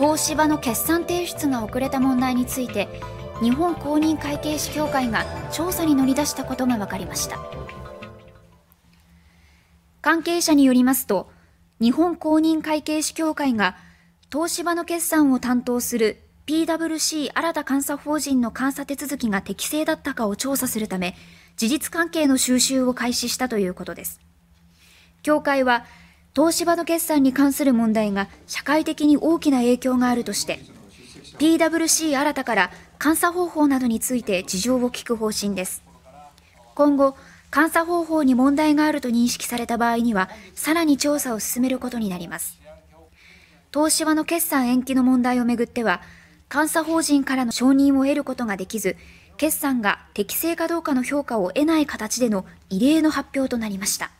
東芝の決算提出が遅れた問題について日本公認会計士協会が調査に乗り出したことが分かりました。関係者によりますと日本公認会計士協会が東芝の決算を担当する PWC 新た監査法人の監査手続きが適正だったかを調査するため事実関係の収集を開始したということです。協会は東芝の決算に関する問題が社会的に大きな影響があるとして PWC 新たから監査方法などについて事情を聞く方針です。今後監査方法に問題があると認識された場合にはさらに調査を進めることになります。東芝の決算延期の問題をめぐっては監査法人からの承認を得ることができず決算が適正かどうかの評価を得ない形での異例の発表となりました。